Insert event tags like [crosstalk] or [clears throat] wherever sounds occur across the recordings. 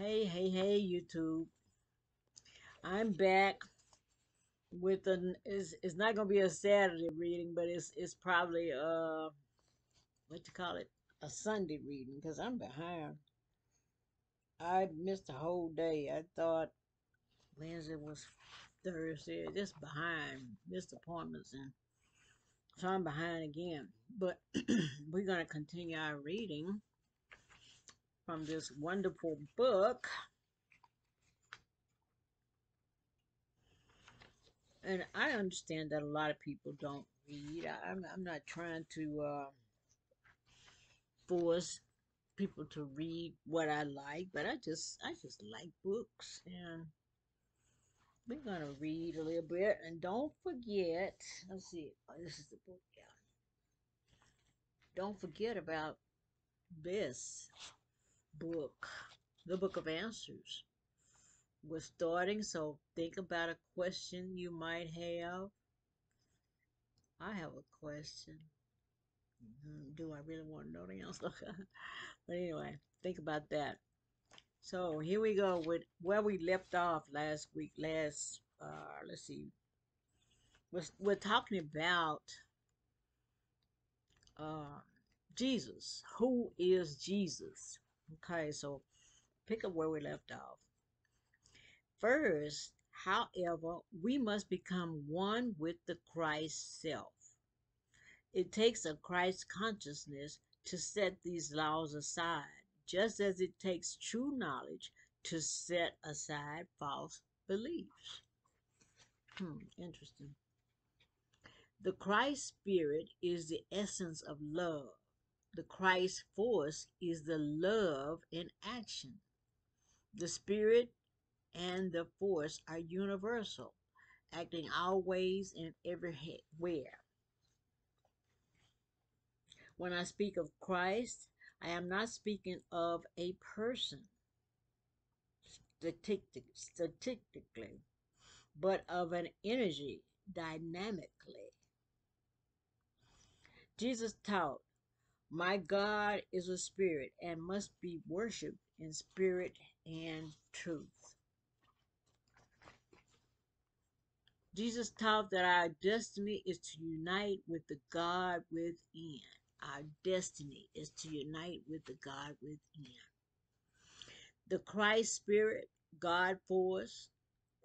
Hey, hey, hey, YouTube. I'm back with an it's, it's not gonna be a Saturday reading, but it's it's probably uh what you call it? A Sunday reading because I'm behind. I missed a whole day. I thought Wednesday was Thursday, just behind. Missed appointments and so I'm behind again. But [clears throat] we're gonna continue our reading from this wonderful book. And I understand that a lot of people don't read. I'm, I'm not trying to uh, force people to read what I like, but I just I just like books and we're gonna read a little bit and don't forget let's see oh, this is the book yeah don't forget about this book the book of answers we're starting so think about a question you might have I have a question Mm, do I really want to know the answer [laughs] but anyway think about that So here we go with where we left off last week. Last, uh, let's see, we're, we're talking about uh, Jesus. Who is Jesus? Okay, so pick up where we left off. First, however, we must become one with the Christ self. It takes a Christ consciousness to set these laws aside, just as it takes true knowledge to set aside false beliefs. Hmm, interesting. The Christ spirit is the essence of love. The Christ force is the love in action. The spirit and the force are universal, acting always and everywhere. When I speak of Christ, I am not speaking of a person statistic, statistically, but of an energy dynamically. Jesus taught, My God is a spirit and must be worshiped in spirit and truth. Jesus taught that our destiny is to unite with the God within. Our destiny is to unite with the God within. The Christ Spirit, God force,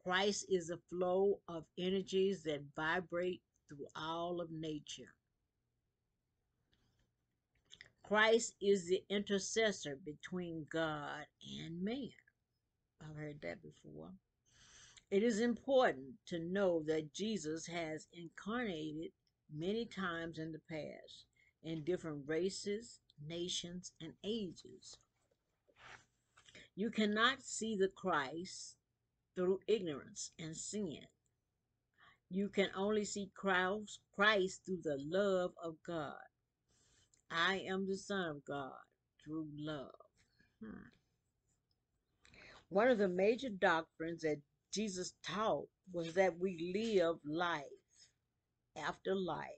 Christ is a flow of energies that vibrate through all of nature. Christ is the intercessor between God and man. I've heard that before. It is important to know that Jesus has incarnated many times in the past in different races, nations, and ages. You cannot see the Christ through ignorance and sin. You can only see Christ, through the love of God. I am the Son of God through love. Hmm. One of the major doctrines that Jesus taught was that we live life after life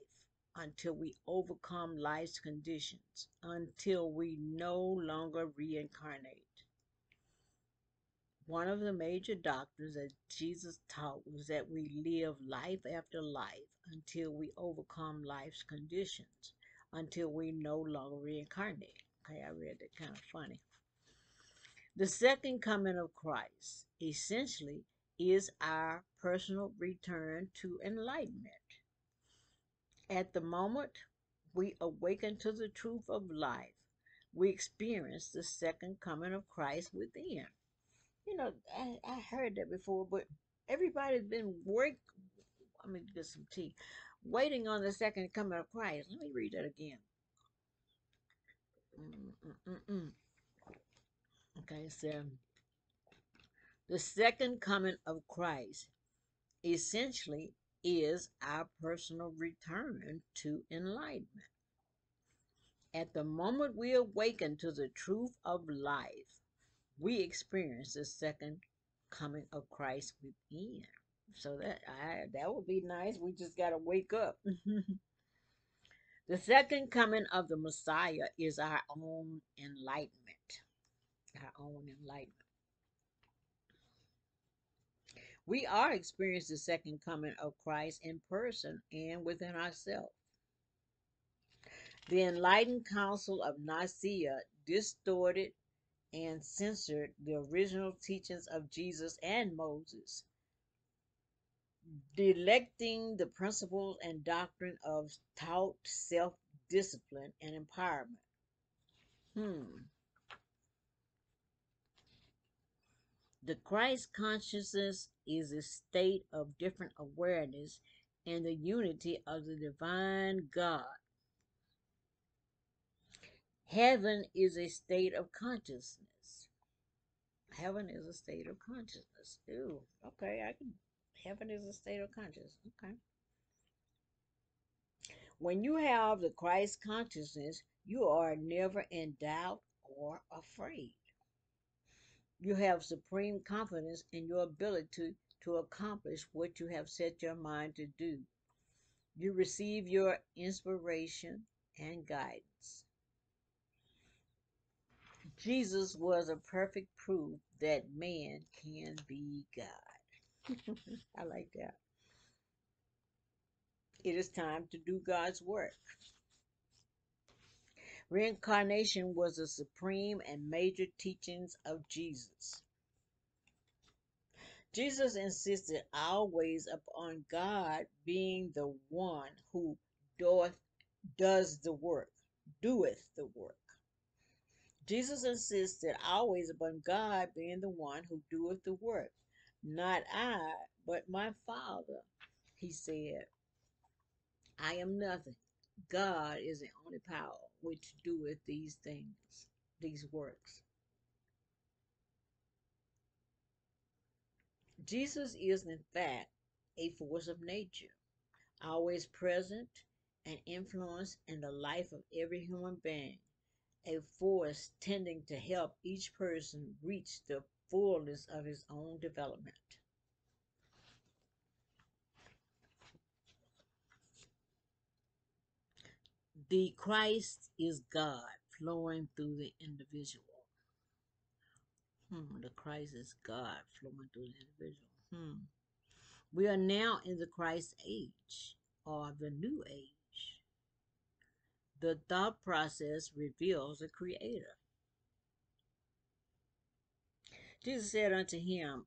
until we overcome life's conditions, until we no longer reincarnate. One of the major doctrines that Jesus taught was that we live life after life until we overcome life's conditions, until we no longer reincarnate. Okay, I read that kind of funny. The second coming of Christ essentially is our personal return to enlightenment. At the moment we awaken to the truth of life, we experience the second coming of Christ within you know, I, I heard that before, but everybody's been work. Let me get some tea. Waiting on the second coming of Christ. Let me read that again. Mm-mm-mm-mm. Okay, so the second coming of Christ essentially is our personal return to enlightenment. At the moment we awaken to the truth of life, we experience the second coming of Christ within. So that I that would be nice. We just gotta wake up. [laughs] the second coming of the Messiah is our own enlightenment. Our own enlightenment. We are experiencing the second coming of Christ in person and within ourselves. The enlightened council of Nicaea distorted and censored the original teachings of Jesus and Moses, neglecting the principles and doctrine of taught self discipline and empowerment. Hmm. The Christ consciousness is a state of different awareness and the unity of the divine God. Heaven is a state of consciousness. Heaven is a state of consciousness. Ooh, okay, I can. Heaven is a state of consciousness. Okay. When you have the Christ consciousness, you are never in doubt or afraid. You have supreme confidence in your ability to, to accomplish what you have set your mind to do. You receive your inspiration and guidance. Jesus was a perfect proof that man can be God. [laughs] I like that. It is time to do God's work. Reincarnation was the supreme and major teachings of Jesus. Jesus insisted always upon God being the one who doeth, does the work, doeth the work. Jesus insisted always upon God being the one who doeth the work. Not I, but my Father, he said. I am nothing. God is the only power which doeth these things, these works. Jesus is, in fact, a force of nature, always present and influence in the life of every human being a force tending to help each person reach the fullness of his own development. The Christ is God flowing through the individual. Hmm, the Christ is God flowing through the individual. Hmm. We are now in the Christ age or the new age. The thought process reveals the Creator. Jesus said unto him,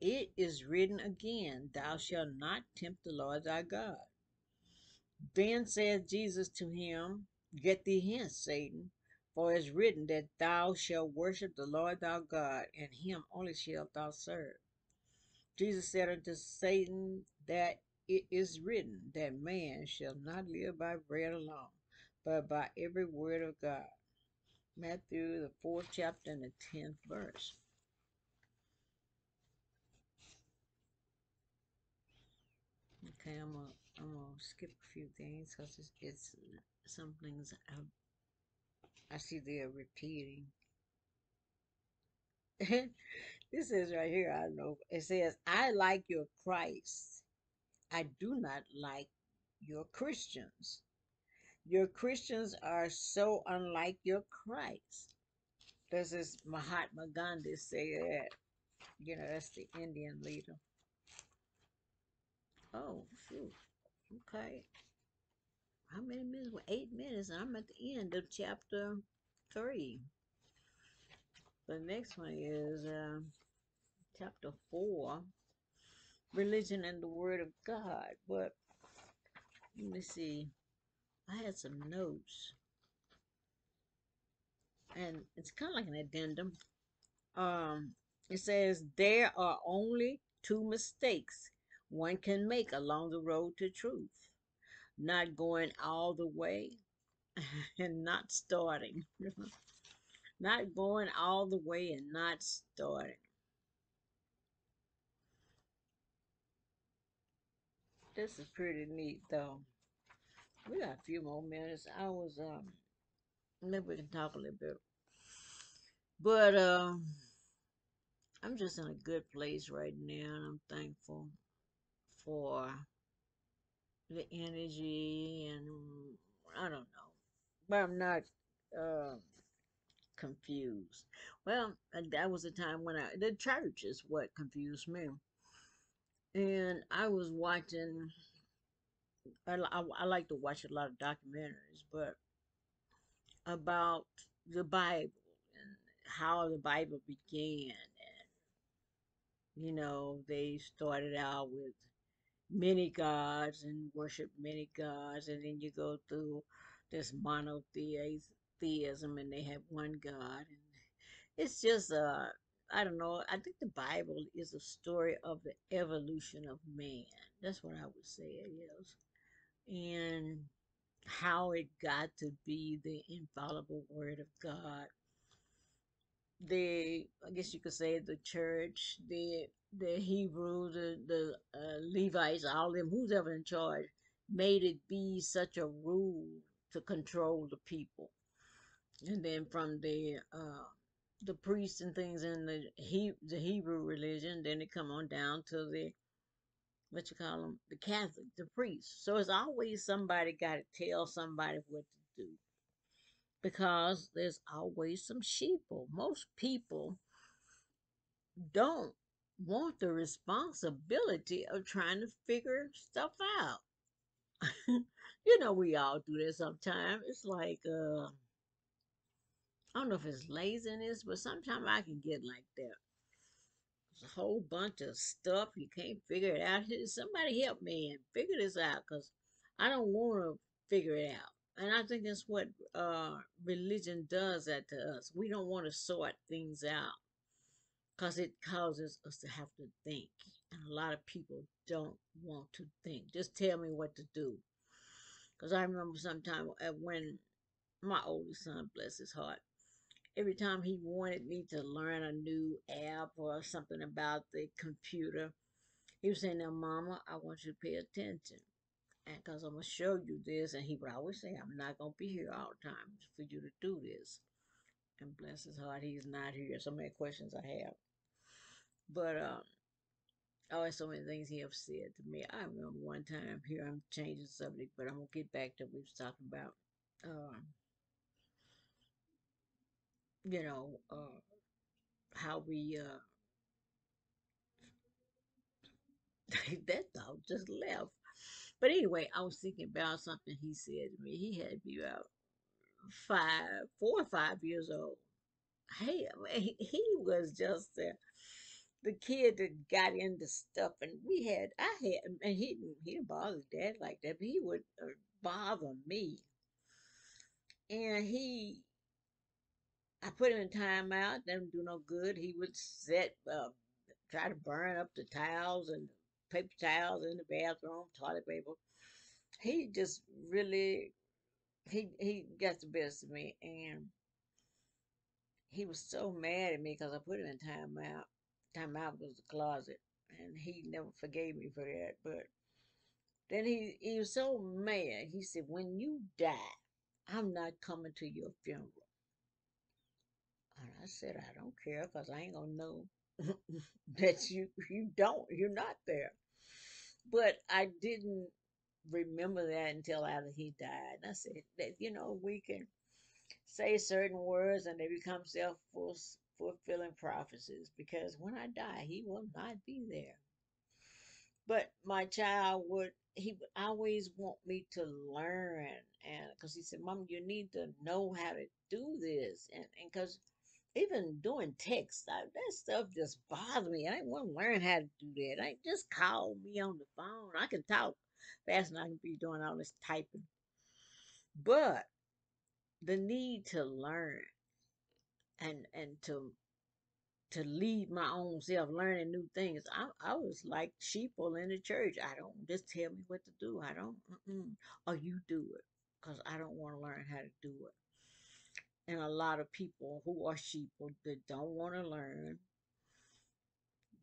It is written again, Thou shalt not tempt the Lord thy God. Then said Jesus to him, Get thee hence, Satan, for it is written that thou shalt worship the Lord thy God, and him only shalt thou serve. Jesus said unto Satan, That it is written that man shall not live by bread alone, but by every word of God. Matthew, the fourth chapter and the tenth verse. Okay, I'm gonna, I'm gonna skip a few things because it's, it's some things I, I see they're repeating. [laughs] this is right here. I know. It says, "I like your Christ. I do not like your Christians." Your Christians are so unlike your Christ. This is Mahatma Gandhi say that. You know, that's the Indian leader. Oh. Okay. How many minutes? Well, eight minutes. I'm at the end of chapter three. The next one is uh, chapter four religion and the word of God. But let me see. I had some notes. And it's kind of like an addendum. Um, it says there are only two mistakes one can make along the road to truth not going all the way [laughs] and not starting. [laughs] not going all the way and not starting. This is pretty neat though. We got a few more minutes. I was um maybe we can talk a little bit. But um I'm just in a good place right now and I'm thankful for the energy and I don't know. But I'm not uh, confused. Well, that was a time when I the church is what confused me. And I was watching, I, I, I like to watch a lot of documentaries, but about the Bible and how the Bible began. And, you know, they started out with many gods and worship many gods, and then you go through this monotheism and they have one God. And it's just, uh, I don't know, I think the Bible is a story of the evolution of man. That's what I would say it is. And how it got to be the infallible word of God. The, I guess you could say the church, the the Hebrews, the the uh, Levites, all them, who's ever in charge, made it be such a rule to control the people. And then from the uh, the priests and things in the he the Hebrew religion, then it come on down to the what you call them, the Catholic, the priests. So it's always somebody got to tell somebody what to do because there's always some sheeple. Most people don't want the responsibility of trying to figure stuff out. [laughs] you know, we all do that sometimes. It's like, uh, I don't know if it's laziness, but sometimes I can get like that. There's a whole bunch of stuff you can't figure it out. Somebody help me and figure this out because I don't want to figure it out. And I think that's what uh, religion does that to us. We don't want to sort things out because it causes us to have to think. And a lot of people don't want to think. Just tell me what to do. Because I remember sometime uh, when my oldest son, bless his heart, every time he wanted me to learn a new app or something about the computer, he was saying, Now, Mama, I want you to pay attention. And because I'm going to show you this. And he would always say, I'm not going to be here all the time for you to do this. And bless his heart, he's not here. So many questions I have. But, um, Oh, so many things he have said to me. I remember one time here I'm changing subject, but I'm gonna get back to what we was talking about. Um, you know, uh, how we uh [laughs] that dog just left. But anyway, I was thinking about something he said to me. He had me about five, four or five years old. Hey, he, he was just uh, the kid that got into stuff, and we had, I had, and he didn't, he didn't bother dad like that, but he would uh, bother me. And he I put him in timeout. Didn't do no good. He would sit, uh, try to burn up the towels and paper towels in the bathroom, toilet paper. He just really, he he got the best of me, and he was so mad at me because I put him in timeout. Timeout was the closet, and he never forgave me for that. But then he he was so mad. He said, "When you die, I'm not coming to your funeral." And I said, I don't care because I ain't gonna know [laughs] that you you don't you're not there. But I didn't remember that until after he died. And I said that you know we can say certain words and they become self fulfilling prophecies because when I die, he will not be there. But my child would he would always want me to learn and because he said mom you need to know how to do this and because even doing text, I, that stuff just bothers me. I want to learn how to do that. I just call me on the phone. I can talk fast and I can be doing all this typing. But the need to learn and and to to lead my own self, learning new things. I, I was like sheeple in the church. I don't just tell me what to do. I don't, mm-mm. or you do it, because I don't want to learn how to do it and a lot of people who are sheep that don't want to learn.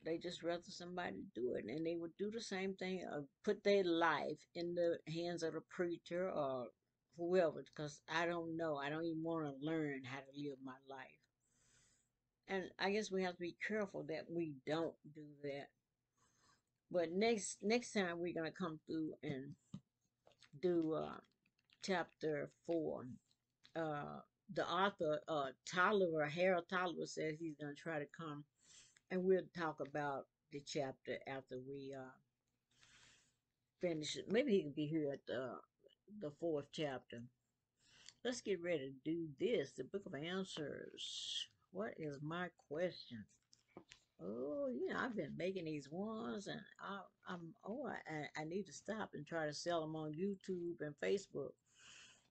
They just rather somebody do it and they would do the same thing or put their life in the hands of the preacher or whoever because i don't know i don't even want to learn how to live my life. And i guess we have to be careful that we don't do that. But next next time we're going to come through and do uh, chapter four uh, the author, uh, Toliver, Harold Toliver, says he's going to try to come and we'll talk about the chapter after we uh finish it. Maybe he can be here at the the fourth chapter. Let's get ready to do this. The book of answers. What is my question? Oh, yeah, I've been making these ones, and I, I'm oh, I, I need to stop and try to sell them on YouTube and Facebook.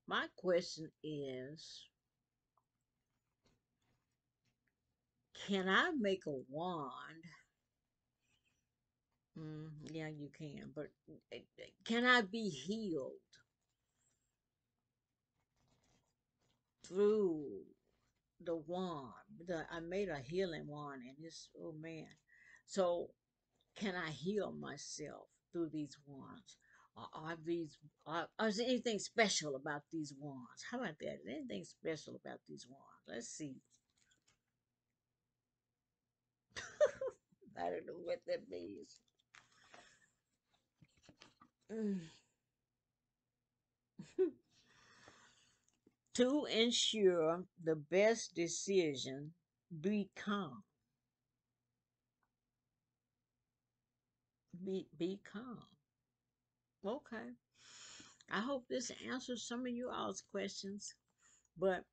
My question is, can I make a wand? Mm, yeah, you can, but eh, eh, can I be healed through the wand? The, I made a healing wand, and it's oh man. So can I heal myself through these wands? Are, these are, there anything special about these wands? How about that? Anything special about these wands? Let's see. I don't know what that means. [sighs] To ensure the best decision, be calm. Be be calm. Okay. I hope this answers some of you all's questions. But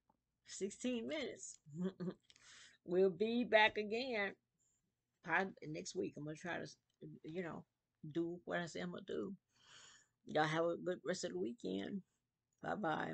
16 minutes. [laughs] we'll be back again. Probably next week. I'm gonna try to, you know, do what I say I'm gonna do. Y'all have a good rest of the weekend. Bye bye.